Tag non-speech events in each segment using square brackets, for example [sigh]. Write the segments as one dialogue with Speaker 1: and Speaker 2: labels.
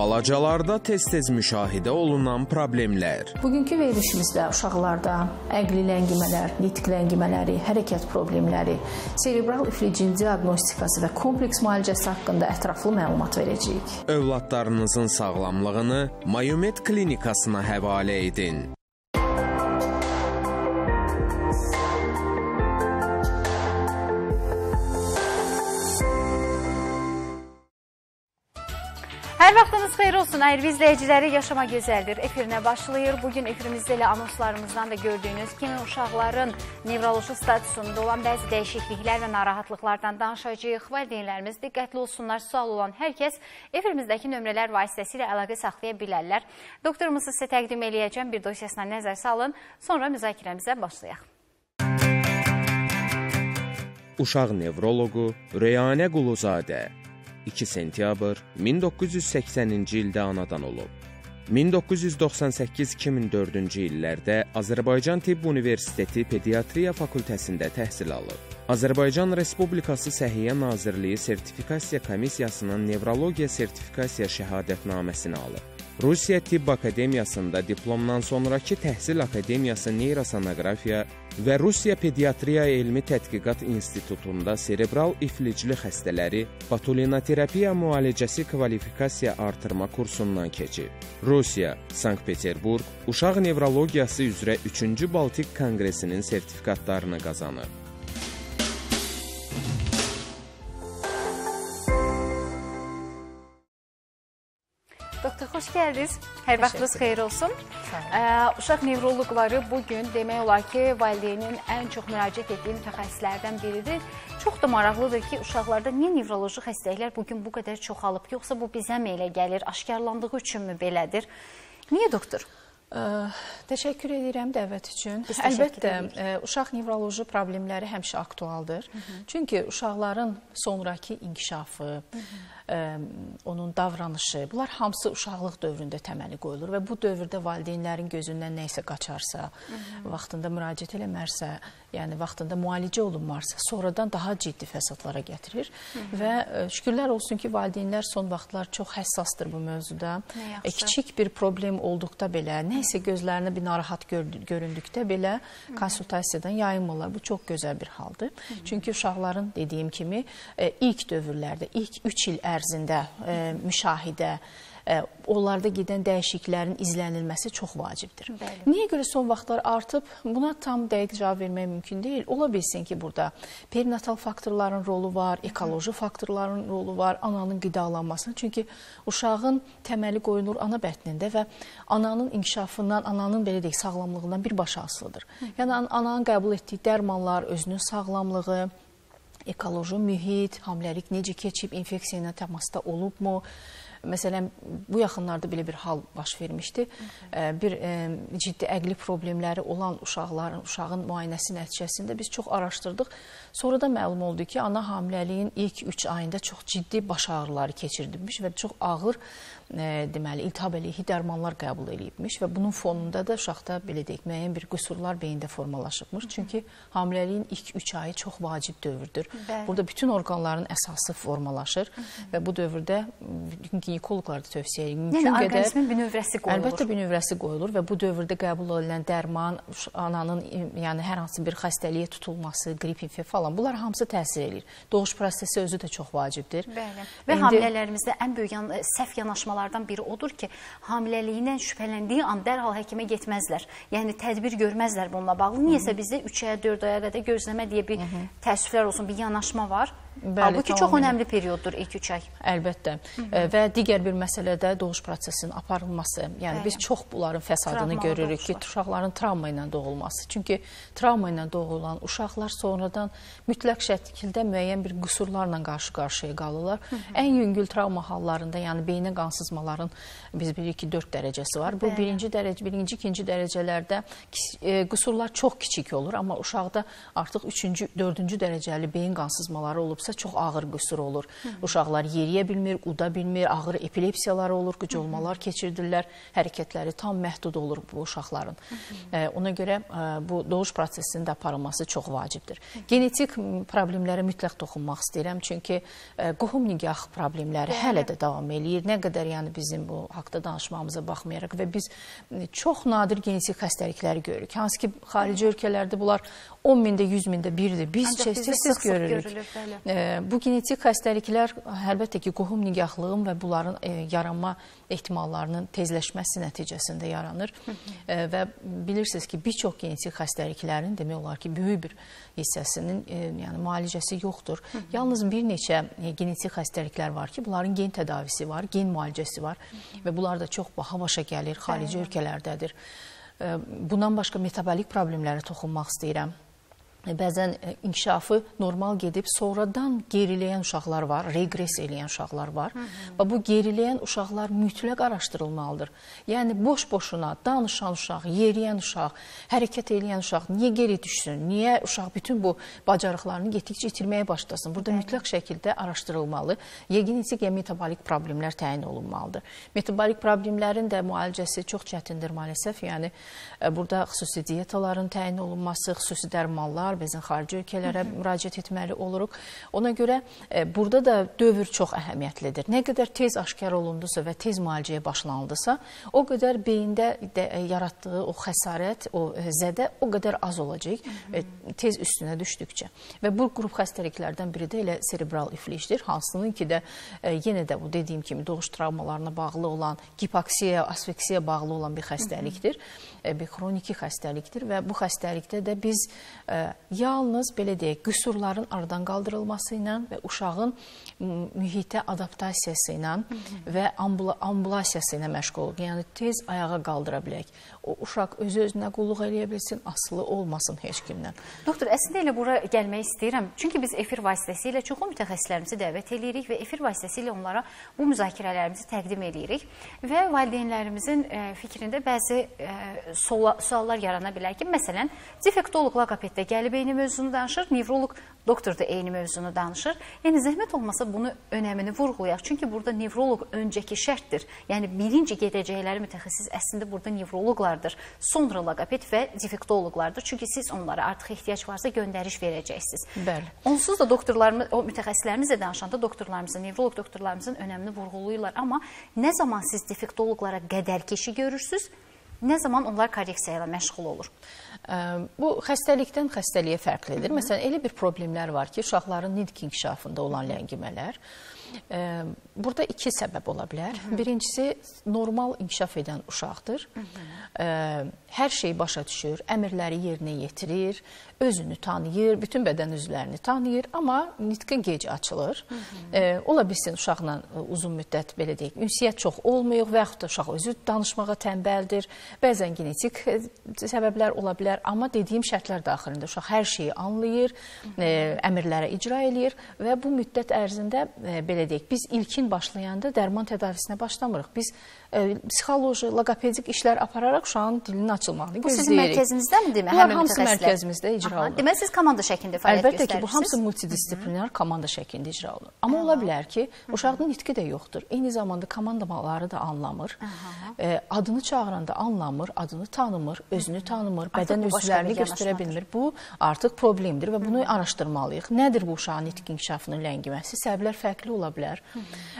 Speaker 1: Balacalarda tez-tez müşahidə olunan problemlər.
Speaker 2: Bugünkü verilişimizdə uşaqlarda əqli ləngimələr, nitq ləngimələri, hərəkət problemləri, serebral iflicin diaqnostikası və kompleks müalicəsi haqqında ətraflı məlumat verəcəyik.
Speaker 1: Övladlarınızın sağlamlığını Mayomet klinikasına həvalə edin.
Speaker 3: Olsun, ayrı izləyiciləri Yaşama Gözəldir efirinə başlayır. Bugün efirimizdə elə anonslarımızdan da gördüyünüz kimi uşaqların nevroloji statusunda olan bəzi dəyişikliklər və narahatlıqlardan danışacağıq. Valideynlərimiz diqqətli olsunlar, sual olan hər kəs efirimizdəki nömrələr vasitəsilə əlaqə saxlaya bilərlər. Doktorumuzu sizə təqdim eləyəcəm, bir dosyasına nəzər salın, sonra müzakirəmizə başlayaq.
Speaker 1: Uşaq nevroloqu Rəyanə Quluzadə 2 sentyabr 1980-ci ildə anadan olub. 1998-2004-cü illərdə Azərbaycan Tibb Universiteti Pediatriya fakültəsində təhsil alıb. Azərbaycan Respublikası Səhiyyə Nazirliyi Sertifikasiya Komissiyasının Nevrologiya sertifikasiya şəhadətnaməsini alıb. Rusiya Tibb Akademiyasında diplomdan sonrakı Təhsil Akademiyası Neyrosonografiya və Rusiya Pediatriya Elmi Tədqiqat İnstitutunda serebral iflicli xəstələri botulinoterapiya müalicəsi kvalifikasiya artırma kursundan keçib. Rusiya, Sankt-Peterburq Uşaq Nevrologiyası üzrə 3-cü Baltik Konqresinin sertifikatlarını qazanıb.
Speaker 3: Xoş gəldiniz. Hər vaxtınız xeyir olsun. Ə, uşaq nevroloqları bu gün demək olar ki, valideynin ən çox müraciət etdiyi mütəxəssislərdən biridir. Çox da maraqlıdır ki, uşaqlarda niyə nevroloji xəstəliklər bu gün bu qədər çoxalıb? Yoxsa bu bizə mi elə gəlir? Aşkarlandığı üçünmü belədir? Niyə doktor?
Speaker 2: Ə, təşəkkür edirəm dəvət üçün.
Speaker 3: Biz
Speaker 2: Əlbəttə, ə, uşaq nevroloji problemləri həmişə aktualdır. Hı -hı. Çünki uşaqların sonrakı inkişafı, ə, onun davranışı, bunlar hamısı uşaqlıq dövründə təməli qoyulur və bu dövrdə valideynlərin gözündən nə isə qaçarsa, Hı -hı. vaxtında müraciət eləmərsə, yəni vaxtında müalicə olunmarsa, sonradan daha ciddi fəsadlara gətirir Hı -hı. və ə, şükürlər olsun ki, valideynlər son vaxtlar çox həssasdır bu mövzuda. E. Kiçik bir problem olduqda belə, nə isə gözlərinə bir narahat gör- göründükdə belə konsultasiyadan yayınmırlar. Bu çox gözəl bir haldır. Çünki uşaqların dediyim kimi e, ilk dövrlərdə, ilk 3 il ərzində e, müşahidə e, onlarda gedən dəyişikliklərin izlənilməsi çox vacibdir.
Speaker 3: Bəli.
Speaker 2: Niyə görə son vaxtlar artıb? Buna tam dəqiq cavab vermək mümkün deyil. Ola bilsin ki, burada perinatal faktorların rolu var, ekoloji faktorların rolu var, ananın qidalanmasının. Çünki uşağın təməli qoyulur ana bətnində və ananın inkişafından, ananın belə deyək, sağlamlığından birbaşa asılıdır. Yəni an- ananın qəbul etdiyi dərmanlar, özünün sağlamlığı, ekoloji mühit, hamiləlik necə keçib, infeksiya ilə təmasda olubmu? Məsələn, bu yaxınlarda belə bir hal baş vermişdi. Bir ciddi əqli problemləri olan uşaqların, uşağın müayinəsi nəticəsində biz çox araşdırdıq. Sonra da məlum oldu ki, ana hamiləliyin ilk 3 ayında çox ciddi baş ağrıları keçirdilmiş və çox ağır deməli iltihab əleyhi dərmanlar qəbul edilmiş və bunun fonunda da uşaqda belə deyək, müəyyən bir qüsurlar beyində formalaşıbmış. Çünki hamiləliyin ilk 3 ayı çox vacib dövrdür.
Speaker 3: Bəli.
Speaker 2: Burada bütün orqanların əsası formalaşır və bu dövrdə ginekoloqlar da tövsiyə edir. Mümkün
Speaker 3: Yəni
Speaker 2: qədər
Speaker 3: orqanizmin bünövrəsi qoyulur.
Speaker 2: Əlbəttə bünövrəsi qoyulur və bu dövrdə qəbul edilən dərman, ananın yəni hər hansı bir xəstəliyə tutulması, qrip infeksiya falan bunlar hamısı təsir eləyir. Doğuş prosesi özü də çox vacibdir.
Speaker 3: Bəli. Və
Speaker 2: İndi-
Speaker 3: hamilələrimizdə ən böyük yan, səhv yanaşmalardan biri odur ki, hamiləliyindən şübhələndiyi an dərhal həkimə getməzlər. Yəni tədbir görməzlər bununla bağlı. Niyəsə bizdə 3 aya, 4 aya qədər gözləmə deyə bir təəssüflər olsun, bir yanaşma var.
Speaker 2: Bəli,
Speaker 3: Halbuki çox önəmli perioddur ilk 3 ay.
Speaker 2: Əlbəttə. E, Və digər bir məsələ də doğuş prosesinin aparılması. Yəni
Speaker 3: Bəli.
Speaker 2: biz çox bunların fəsadını
Speaker 3: Travmalı
Speaker 2: görürük ki,
Speaker 3: doğuşlar.
Speaker 2: uşaqların travma ilə doğulması. Çünki travma ilə doğulan uşaqlar sonradan mütləq şəkildə müəyyən bir qüsurlarla qarşı-qarşıya qalırlar. Ən yüngül travma hallarında, yəni beynə qan sızmaların biz bilirik ki, 4 dərəcəsi var. Bu
Speaker 3: Bəli.
Speaker 2: birinci dərəcə, birinci, ikinci dərəcələrdə kis- e, qüsurlar çox kiçik olur, amma uşaqda artıq 3-cü, 4-cü dərəcəli beyin qansızmaları olub qıcılılıbsa çox ağır qüsur olur. Uşaqlar yeriyə bilmir, uda bilmir, ağır epilepsiyaları olur, qıcolmalar keçirdirlər, hərəkətləri tam məhdud olur bu uşaqların. Ona görə bu doğuş prosesinin də aparılması çox vacibdir. Genetik problemlərə mütləq toxunmaq istəyirəm, çünki qohum nigah problemləri hələ də davam eləyir. Nə qədər yəni bizim bu haqda danışmamıza baxmayaraq və biz çox nadir genetik xəstəlikləri görürük. Hansı ki, xarici ölkələrdə bunlar 10 mində, 100 mində birdir. Biz tez-tez görürük. Görülür, e, bu genetik xəstəliklər əlbəttə ki, qohum nigahlığın və bunların e, yaranma ehtimallarının tezləşməsi nəticəsində yaranır. və bilirsiniz ki, bir çox genetik xəstəliklərin demək olar ki, böyük bir hissəsinin e, yəni müalicəsi yoxdur. Yalnız bir neçə e, genetik xəstəliklər var ki, bunların gen tədavisi var, gen müalicəsi var və bunlar da çox baha başa gəlir, xarici ölkələrdədir. Bundan başqa metabolik problemlərə toxunmaq istəyirəm. E, bəzən e, inkişafı normal gedib sonradan geriləyən uşaqlar var, reqres eləyən uşaqlar var. Və bu geriləyən uşaqlar mütləq araşdırılmalıdır. Yəni boş-boşuna danışan uşaq, yeriyən uşaq, hərəkət eləyən uşaq niyə geri düşsün? Niyə uşaq bütün bu bacarıqlarını getdikcə itirməyə başlasın? Burada Bəli. mütləq şəkildə araşdırılmalı. Ya genetik ya metabolik problemlər təyin olunmalıdır. Metabolik problemlərin də müalicəsi çox çətindir maalesef. Yəni e, burada xüsusi diyetaların təyin olunması, xüsusi dərmanlar var, bəzən xarici ölkələrə müraciət etməli oluruq. Ona görə e, burada da dövr çox əhəmiyyətlidir. Nə qədər tez aşkar olundusa və tez müalicəyə başlanıldısa, o qədər beyində də, e, yaratdığı o xəsarət, o e, zədə o qədər az olacaq tez üstünə düşdükcə. Və bu qrup xəstəliklərdən biri də elə serebral iflicdir, hansının ki də yenə də bu dediyim kimi doğuş travmalarına bağlı olan, gipoksiya, asfiksiya bağlı olan bir xəstəlikdir. Bir xroniki xəstəlikdir və bu xəstəlikdə də biz yalnız belə deyək, qüsurların aradan qaldırılması ilə və uşağın mühitə adaptasiyası ilə və ambula ambulasiyası ilə məşğul oluq. Yəni tez ayağa qaldıra bilək. O uşaq özü-özünə qulluq eləyə bilsin, asılı olmasın heç kimdən.
Speaker 3: Doktor, əslində elə bura gəlmək istəyirəm. Çünki biz efir vasitəsilə çoxlu mütəxəssislərimizi dəvət eləyirik və efir vasitəsilə onlara bu müzakirələrimizi təqdim eləyirik və valideynlərimizin e, fikrində bəzi e, suallar yarana bilər ki, məsələn, defektoloq logopeddə gəlib eyni mövzunu danışır, nevroloq doktor da eyni mövzunu danışır. Yəni zəhmət olmasa bunu önəmini vurğulayaq. Çünki burada nevroloq öncəki şərtdir. Yəni birinci gedəcəkləri mütəxəssis əslində burada nevroloqlardır. Sonra logoped və defektoloqlardır. Çünki siz onlara artıq ehtiyac varsa göndəriş verəcəksiniz.
Speaker 2: Bəli.
Speaker 3: Onsuz da doktorlarımız, o mütəxəssislərimizlə danışanda doktorlarımızın, nevroloq doktorlarımızın önəmini vurğulayırlar. Amma nə zaman siz defektoloqlara qədər keşi görürsüz, nə zaman onlar korreksiya ilə məşğul olur?
Speaker 2: Bu xəstəlikdən xəstəliyə fərqlidir. Məsələn, elə bir problemlər var ki, uşaqların nitq inkişafında olan ləngimələr. Burada iki səbəb ola bilər. Birincisi, normal inkişaf edən uşaqdır. Hər şeyi başa düşür, əmrləri yerinə yetirir, özünü tanıyır, bütün bədən üzvlərini tanıyır, amma nitqi gec açılır. Ola bilsin uşaqla uzun müddət, belə deyək, ünsiyyət çox olmuyor və yaxud da uşaq özü danışmağa tənbəldir. Bəzən genetik səbəblər ola bilər amma dediyim şərtlər daxilində uşaq hər şeyi anlayır, e, əmrlərə icra eləyir və bu müddət ərzində e, belə deyək, biz ilkin başlayanda dərman tədavisinə başlamırıq. Biz e, psixoloji, logopedik işlər apararaq uşağın dilinin açılmağını gözləyirik. Bu sizin
Speaker 3: mərkəzinizdəmi?
Speaker 2: Bunlar hamısı mərkəzimizdə icra olunur.
Speaker 3: Deməli siz komanda şəklində fəaliyyət
Speaker 2: Əlbəttə ki, bu hamısı multidisiplinar komanda şəklində icra olunur. Amma ola bilər ki, uşağın nitqi də yoxdur. Eyni zamanda komandaları da anlamır. E, adını çağıranda anlamır, adını tanımır, özünü tanımır, bədən üzvlərini göstərə bilmir. Bu artıq problemdir və bunu araşdırmalıyıq. Nədir bu uşağın nitq inkişafının ləngiməsi? Səbəblər fərqli ola bilər.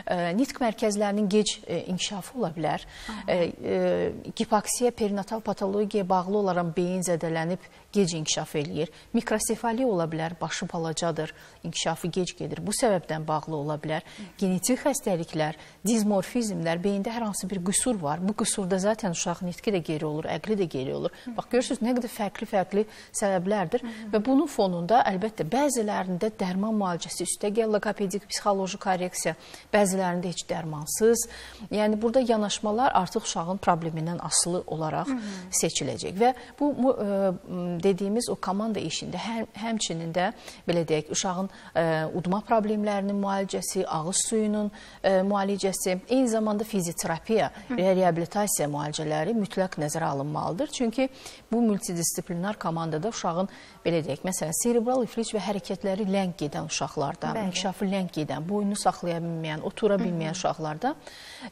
Speaker 2: E, nitq mərkəzlərinin gec e, inkişafı ola bilər. E, e, gipoksiya perinatal patologiyaya bağlı olaraq beyin zədələnib gec inkişaf eləyir. Mikrosefali ola bilər, başı balacadır, inkişafı gec gedir. Bu səbəbdən bağlı ola bilər. Genetik xəstəliklər, dizmorfizmlər, beyində hər hansı bir qüsur var. Bu qüsurda zaten uşaq nitqi də geri olur, əqli də geri olur. Bax görürsüz nə qədər fərqli-fərqli səbəblərdir və bunun fonunda əlbəttə bəzilərində dərman müalicəsi üstəgəl logopedik psixoloji korreksiya koreksiya, bəzilərində heç dərmansız. Yəni burada yanaşmalar artıq uşağın problemindən asılı olaraq Hı -hı. seçiləcək və bu, ə, dediyimiz o komanda işində həm, həmçinin də belə deyək, uşağın ə, udma problemlərinin müalicəsi, ağız suyunun ə, müalicəsi, eyni zamanda fizioterapiya reabilitasiya müalicələri mütləq nəzərə alınmalıdır. Çünki bu multidisiplinar komandada uşağın belə deyək, məsələn, serebral iflic və hərəkətləri ləng gedən uşaqlarda, inkişafı ləng gedən, boynunu saxlaya bilməyən, otura bilməyən uşaqlarda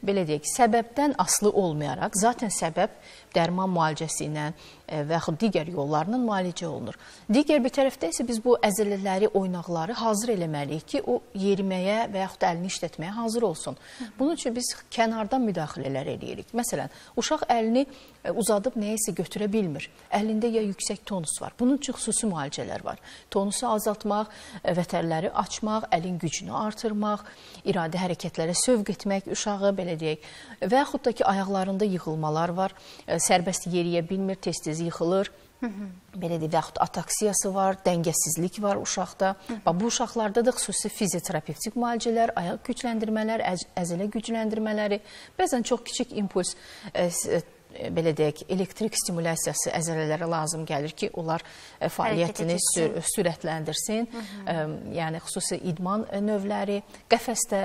Speaker 2: belə deyək, səbəbdən asılı olmayaraq, zaten səbəb dərman müalicəsi ilə və yaxud digər yollarla müalicə olunur. Digər bir tərəfdə isə biz bu əzələləri, oynaqları hazır eləməliyik ki, o yeriməyə və yaxud əlini işlətməyə hazır olsun. Bunun üçün biz kənardan müdaxilələr eləyirik. Məsələn, uşaq əlini e, uzadıb nəyisə götürə bilmir. Əlində ya yüksək tonus var. Bunun üçün xüsusi müalicələr var. Tonusu azaltmaq, e, vətərləri açmaq, əlin gücünü artırmaq, iradə hərəkətlərə sövq etmək uşağı belə deyək. Və yaxud da ki, ayaqlarında yığılmalar var, e, sərbəst yeriyə bilmir, tez-tez yıxılır. Hı -hı. Belə deyək, və yaxud ataksiyası var, dəngəsizlik var uşaqda. Hı -hı. Bu uşaqlarda da xüsusi fizioterapevtik müalicələr, ayaq gücləndirmələr, əz əzələ gücləndirmələri, bəzən çox kiçik impuls E, belə deyək, elektrik stimulyasiyası əzələlərə lazım gəlir ki, onlar e, fəaliyyətini sür sürətləndirsin. Hı -hı. E, yəni xüsusi idman növləri, qəfəsdə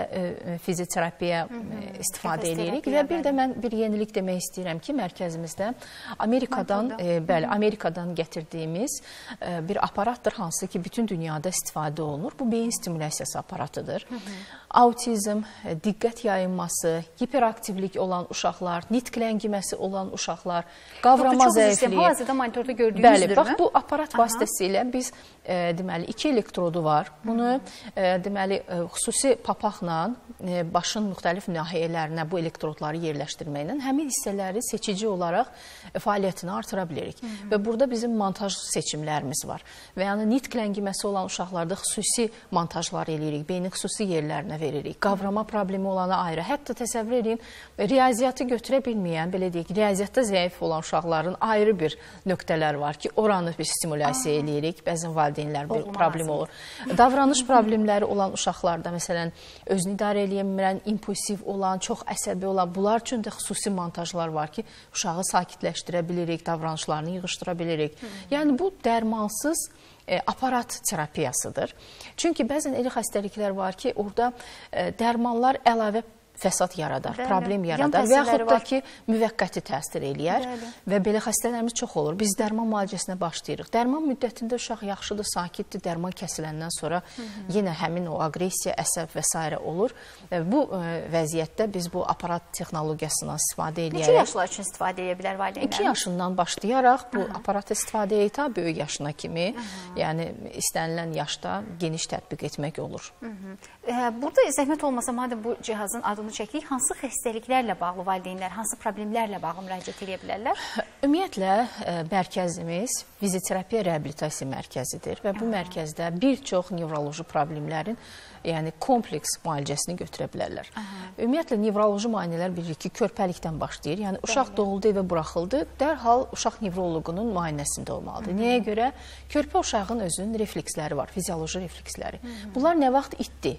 Speaker 2: fizioterapiya Hı -hı. istifadə edirik və bir də mən bir yenilik demək istəyirəm ki, mərkəzimizdə Amerikadan, e, bəli, Amerikadan gətirdiyimiz e, bir aparatdır hansı ki, bütün dünyada istifadə olunur. Bu beyin stimulyasiyası aparatıdır. Hı -hı autizm, e, diqqət yayınması, hiperaktivlik olan uşaqlar, nitq ləngiməsi olan uşaqlar, qavrama zəifliyi.
Speaker 3: Hal-hazırda monitorda gördüyünüzdür
Speaker 2: Bəli, bax bu aparat Aha. vasitəsilə biz e, deməli 2 elektrodu var. Bunu e, deməli e, xüsusi papaqla e, başın müxtəlif nahiyələrinə bu elektrodları yerləşdirməklə həmin hissələri seçici olaraq e, fəaliyyətini artıra bilirik. Hı -hı. Və burada bizim montaj seçimlərimiz var. Və yəni nitq ləngiməsi olan uşaqlarda xüsusi montajlar eləyirik, beynin xüsusi yerlərinə veririk. Qavrama problemi olana ayrı. Hətta təsəvvür edin, riyaziyyatı götürə bilməyən, belə deyək, riyaziyyatda zəif olan uşaqların ayrı bir nöqtələr var ki, oranı bir stimulyasiya eləyirik. Bəzən valideynlər bir problem olur. Davranış problemləri olan uşaqlarda, məsələn, özünü idarə eləyə bilməyən, impulsiv olan, çox əsəbi olan, bunlar üçün də xüsusi montajlar var ki, uşağı sakitləşdirə bilirik, davranışlarını yığışdıra bilirik. Hı -hı. Yəni bu dərmansız e, aparat terapiyasıdır. Çünki bəzən elə xəstəliklər var ki, orada e, dərmanlar əlavə fəsad yaradar, Bəli. problem yaradar və yaxud da ki, müvəqqəti təsir eləyər Bəli. və belə xəstələrimiz çox olur. Biz dərman müalicəsinə başlayırıq. Dərman müddətində uşaq yaxşıdır, sakitdir, dərman kəsiləndən sonra Hı -hı. yenə həmin o aqressiya, əsəb və s. olur. Bu ə, e, vəziyyətdə biz bu aparat texnologiyasından istifadə eləyərək...
Speaker 3: Neçə yaşlar üçün istifadə edə bilər valideynlər?
Speaker 2: 2 yaşından başlayaraq bu Hı -hı. aparatı istifadə edə ta böyük yaşına kimi, Hı -hı. yəni istənilən yaşda geniş tətbiq etmək olur. Hı
Speaker 3: -hı. Burada zəhmət olmasa, madəm bu cihazın adını çəkirik, hansı xəstəliklərlə bağlı valideynlər, hansı problemlərlə bağlı müraciət edə bilərlər? [sighs]
Speaker 2: Ümumiyyətlə, e, mərkəzimiz fizioterapiya reabilitasiya mərkəzidir və bu mərkəzdə bir çox nevroloji problemlərin yəni kompleks müalicəsini götürə bilərlər. Aha. Ümumiyyətlə nevroloji müayinələr bilirik ki, körpəlikdən başlayır. Yəni uşaq Bəli. doğuldu evə buraxıldı, dərhal uşaq nevroloqunun müayinəsində olmalıdır. Hı -hı. Nəyə görə? Körpə uşağın özünün refleksləri var, fizioloji refleksləri. Hı -hı. Bunlar nə vaxt itdi?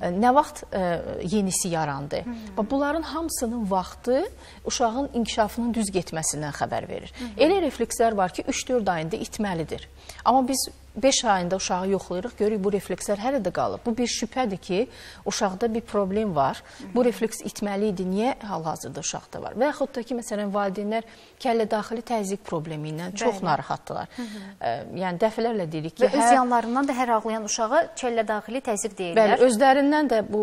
Speaker 2: Nə vaxt ə, yenisi yarandı? -hı. Bunların hamısının vaxtı uşağın inkişafının düz getməsindən xəbər verir. Elə reflekslər var ki, 3-4 ayında itməlidir. Amma biz 5 ayında uşağı yoxlayırıq, görürük bu reflekslər hələ də qalıb. Bu bir şübhədir ki, uşaqda bir problem var. Bu refleks itməli idi. Niyə hal-hazırda uşaqda var? Və yaxud da ki, məsələn, valideynlər kəllə daxili təzyiq problemi ilə çox Bəli. narahatdılar. Hı -hı. Yəni dəfələrlə deyirik ki,
Speaker 3: və hər... öz yanlarından da hər ağlayan uşağa kəllə daxili təzyiq deyirlər.
Speaker 2: Bəli, özlərindən də bu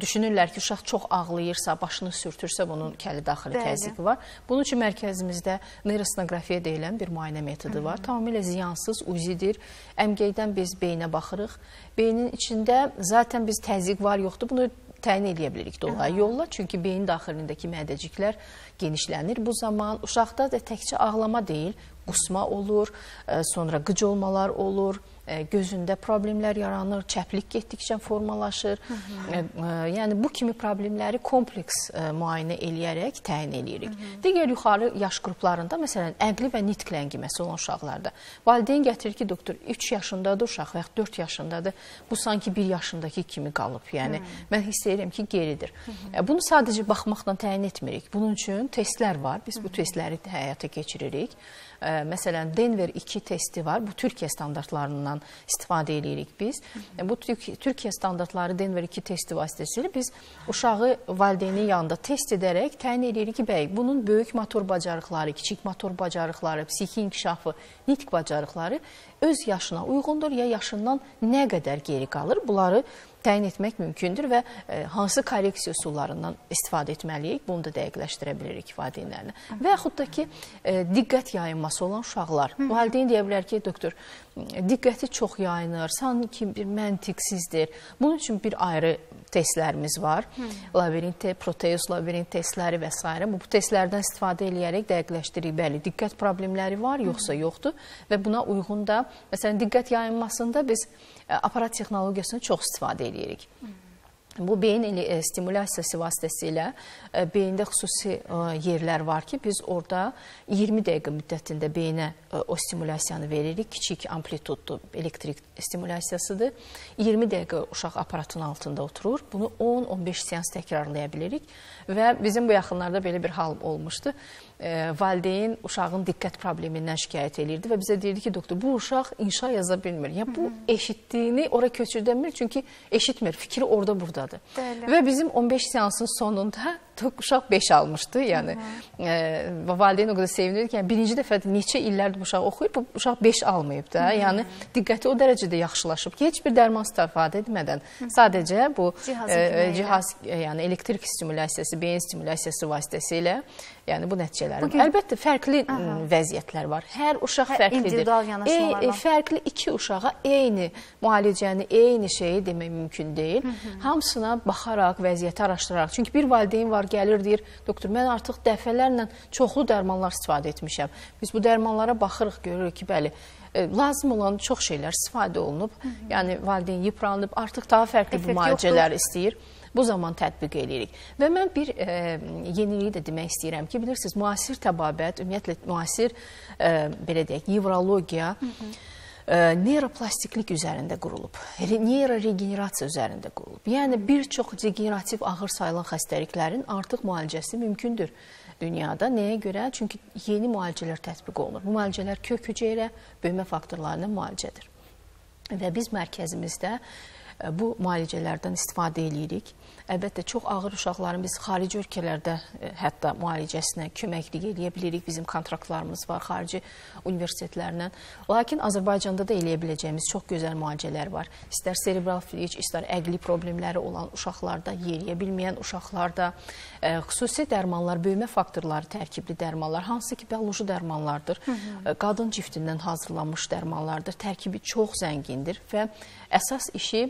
Speaker 2: düşünürlər ki, uşaq çox ağlayırsa, başını sürtürsə bunun kəllə daxili Bəli. təzyiqi var. Bunun üçün mərkəzimizdə neyrosonografiya deyilən bir müayinə metodu var. Tamamilə ziyansız, uzidir. Əmgeydən biz beyinə baxırıq. Beynin içində zaten biz təzyiq var, yoxdur. Bunu təyin edə bilirik dolayı yolla. Çünki beyin daxilindəki mədəciklər genişlənir. Bu zaman uşaqda da təkcə ağlama deyil, qusma olur, e, sonra qıc olmalar olur, gözündə problemlər yaranır, çəplik getdikcə formalaşır. Hı -hı. E, yəni bu kimi problemləri kompleks müayinə eləyərək təyin eləyirik. Hı -hı. Digər yuxarı yaş qruplarında, məsələn, əqli və nitq ləngiməsi olan uşaqlarda valideyn gətirir ki, doktor 3 yaşındadır uşaq və ya 4 yaşındadır. Bu sanki 1 yaşındakı kimi qalıb. Yəni Hı -hı. mən hiss edirəm ki, geridir. Hı -hı. Bunu sadəcə baxmaqla təyin etmirik. Bunun üçün testlər var. Biz bu testləri həyata keçiririk. Məsələn, Denver 2 testi var. Bu Türkiyə standartlarından istifadə edirik biz. Bu Türkiyə standartları Denver 2 testi vasitəsilə biz uşağı valideynin yanında test edərək təyin edirik ki, bəy, bunun böyük motor bacarıqları, kiçik motor bacarıqları, psixi inkişafı, nitq bacarıqları öz yaşına uyğundur ya yaşından nə qədər geri qalır? Bunları təyin etmək mümkündür və e, hansı korreksiya üsullarından istifadə etməliyik, bunu da dəqiqləşdirə bilirik valideynlərlə. Və yaxud da ki, e, diqqət yayınması olan uşaqlar. Valideyn deyə bilər ki, doktor, diqqəti çox yayınır, sanki bir məntiqsizdir. Bunun üçün bir ayrı testlərimiz var. Labirint, proteus labirint testləri və s. Bu, bu testlərdən istifadə eləyərək dəqiqləşdiririk. Bəli, diqqət problemləri var, yoxsa yoxdur və buna uyğun da, məsələn, diqqət yayınmasında biz aparat texnologiyasını çox istifadə edirik. Bu beyin e, stimulyasiyası vasitəsilə e, beyində xüsusi e, yerlər var ki, biz orada 20 dəqiqə müddətində beyinə o stimulyasiyanı veririk. Kiçik amplitudlu elektrik stimulyasiyasıdır. 20 dəqiqə uşaq aparatın altında oturur. Bunu 10-15 seans təkrarlaya bilirik və bizim bu yaxınlarda belə bir hal olmuşdu e, valideyn uşağın diqqət problemindən şikayət eləyirdi və bizə deyirdi ki, doktor, bu uşaq inşa yaza bilmir. Yəni bu eşitdiyini ora köçürdəmir, çünki eşitmir, fikri orada burdadır. Bəli. Və bizim 15 seansın sonunda uşaq 5 almışdı. Yəni e, valideyn o qədər sevinirdi ki, yəni birinci dəfə neçə illərdir bu uşaq oxuyub, bu uşaq 5 almayıb da. Hı -hı. Yəni diqqəti o dərəcədə yaxşılaşıb ki, heç bir dərman istifadə etmədən Hı -hı. sadəcə bu e, cihaz, e, yəni elektrik stimulyasiyası, beyin stimulyasiyası vasitəsilə Yəni bu nəticələr. Bugün... Əlbəttə fərqli Aha. vəziyyətlər var. Hər uşaq Hər fərqlidir.
Speaker 3: İndividual yanaşmalar var.
Speaker 2: E, fərqli iki uşağa eyni müalicəni, eyni şeyi demək mümkün deyil. Hı -hı. Hamısına baxaraq, vəziyyəti araşdıraraq. Çünki bir valideyn var, gəlir deyir, doktor, mən artıq dəfələrlə çoxlu dərmanlar istifadə etmişəm. Biz bu dərmanlara baxırıq, görürük ki, bəli, e, lazım olan çox şeylər istifadə olunub. Hı -hı. Yəni valideyn yıpranıb, artıq daha fərqli Effekt bu müalicələr yoxdur. istəyir bu zaman tətbiq edirik. Və mən bir e, yeniliyi də demək istəyirəm ki, bilirsiniz, müasir təbabət, ümumiyyətlə müasir e, belə deyək, nevrologiya Hı -hı e, neuroplastiklik üzərində qurulub, neyroregenerasiya üzərində qurulub. Yəni bir çox degenerativ ağır sayılan xəstəliklərin artıq müalicəsi mümkündür dünyada. Nəyə görə? Çünki yeni müalicələr tətbiq olunur. Bu müalicələr kök hüceyrə, böyümə faktorlarının müalicədir. Və biz mərkəzimizdə bu müalicələrdən istifadə eləyirik. Əlbəttə çox ağır uşaqların biz xarici ölkələrdə e, hətta müalicəsinə köməklik eləyə bilirik. Bizim kontraktlarımız var xarici universitetlərlə. Lakin Azərbaycanda da eləyə biləcəyimiz çox gözəl müalicələr var. İstər serebral flic, istər əqli problemləri olan uşaqlarda, yeriyə bilməyən uşaqlarda ə, e, xüsusi dərmanlar, böyümə faktorları tərkibli dərmanlar, hansı ki bioloji dərmanlardır. Hı -hı. E, qadın ciftindən hazırlanmış dərmanlardır. Tərkibi çox zəngindir və əsas işi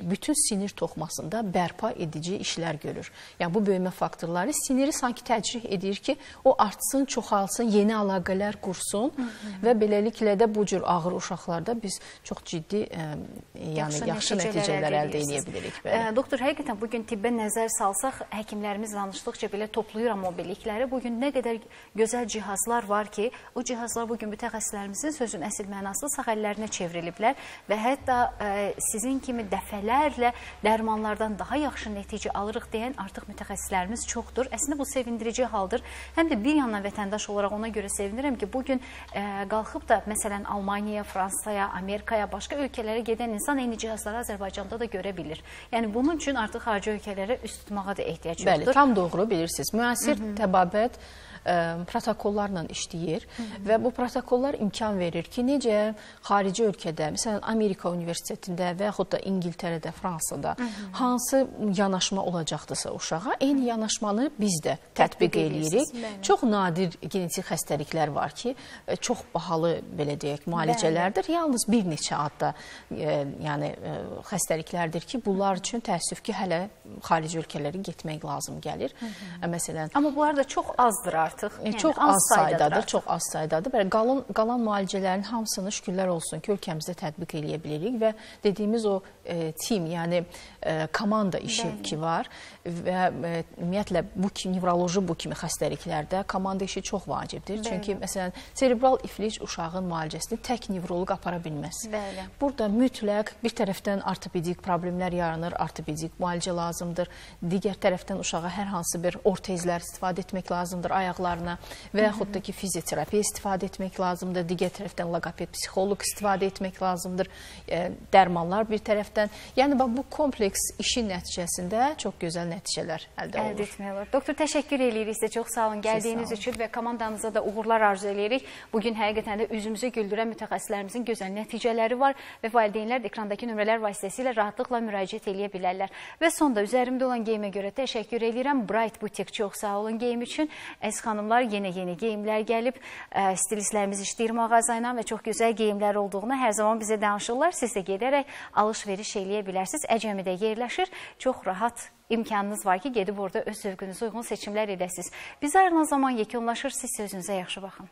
Speaker 2: bütün sinir toxmasında bərpa edilir edici işlər görür. Yəni bu böyümə faktorları siniri sanki təcrih edir ki, o artsın, çoxalsın, yeni əlaqələr qursun Hı -hı. və beləliklə də bu cür ağır uşaqlarda biz çox ciddi ə, yəni yaxşı, yaxşı nəticələr əldə edə bilirik.
Speaker 3: Bəli. Ə, doktor, həqiqətən bu gün tibbə nəzər salsaq, həkimlərimiz danışdıqca belə toplayıram o bilikləri. Bu gün nə qədər gözəl cihazlar var ki, o cihazlar bu gün mütəxəssislərimizin sözün əsl mənaslı sağ əllərinə çevriliblər və hətta ə, sizin kimi dəfələrlə dərmanlardan daha yaxşı nəticələr nəticə alırıq deyən artıq mütəxəssislərimiz çoxdur. Əslində bu sevindirici haldır. Həm də bir yandan vətəndaş olaraq ona görə sevinirəm ki, bu gün ə, qalxıb da məsələn Almaniyaya, Fransaya, Amerikaya, başqa ölkələrə gedən insan eyni cihazları Azərbaycanda da görə bilir. Yəni bunun üçün artıq xarici ölkələrə üst tutmağa da ehtiyac yoxdur.
Speaker 2: Bəli, tam doğru bilirsiniz. Müasir Hı -hı. təbabət ə, protokollarla işləyir Hı -hı. və bu protokollar imkan verir ki, necə xarici ölkədə, məsələn Amerika universitetində və yaxud da İngiltərədə, Fransada Hı -hı. hansı yanaşma olacaqdısa uşağa, eyni yanaşmanı biz də tətbiq eləyirik.
Speaker 3: bəli.
Speaker 2: Çox nadir genetik xəstəliklər var ki, e, çox bahalı belə deyək müalicələrdir. Yalnız bir neçə adda e, yəni e, xəstəliklərdir ki, bunlar üçün təəssüf ki, hələ xarici ölkələrə getmək lazım gəlir. E, Məsələn,
Speaker 3: Amma bunlar da çox azdır artıq.
Speaker 2: E,
Speaker 3: Yəni,
Speaker 2: çox az saydadır,
Speaker 3: artıq.
Speaker 2: çox az saydadır. Belə qalan qalan müalicələrin hamısını şükürlər olsun ki, ölkəmizdə tətbiq eləyə bilirik və dediyimiz o e, tim, yəni e, komanda işi
Speaker 3: Bəli.
Speaker 2: ki var və e, ümumiyyətlə bu kimi nevroloji bu kimi xəstəliklərdə komanda işi çox vacibdir.
Speaker 3: Bəli.
Speaker 2: Çünki məsələn serebral iflic uşağın müalicəsini tək nevroloq apara bilməz.
Speaker 3: Bəli.
Speaker 2: Burada mütləq bir tərəfdən ortopedik problemlər yaranır, ortopedik müalicə lazımdır. Digər tərəfdən uşağa hər hansı bir ortezlər istifadə etmək lazımdır ayaqlarına və yaxud da ki fizioterapiya istifadə etmək lazımdır. Digər tərəfdən loqoped, psixoloq istifadə etmək lazımdır. E, dərmanlar bir tərəfdən. Yəni bax bu kompleks işin nəticəsində çox gözəl nəticələr əldə
Speaker 3: əldə
Speaker 2: olunur.
Speaker 3: etmək olar. Doktor təşəkkür eləyirik sizə. Çox sağ olun gəldiyiniz
Speaker 2: sağ olun.
Speaker 3: üçün və komandanıza da uğurlar arzu eləyirik. Bu gün həqiqətən də üzümüzü güldürən mütəxəssislərimizin gözəl nəticələri var və valideynlər də ekrandakı nömrələr vasitəsilə rahatlıqla müraciət eləyə bilərlər. Və sonda üzərimdə olan geyimə görə təşəkkür eləyirəm. Bright Boutique çox sağ olun geyim üçün. Əziz xanımlar, yenə-yeni geyimlər gəlib. Stilistlərimiz işləyir mağaza ilə və çox gözəl geyimlər olduğunu hər zaman bizə danışırlar. Siz də gedərək alış-veriş eləyə bilərsiniz. Əcəmidə yerləşir. Çox rahat imkanınız var ki, gedib orada öz zövqünüzə uyğun seçimlər edəsiniz. Biz ayrılan zaman yekunlaşır. Siz sözünüzə yaxşı baxın.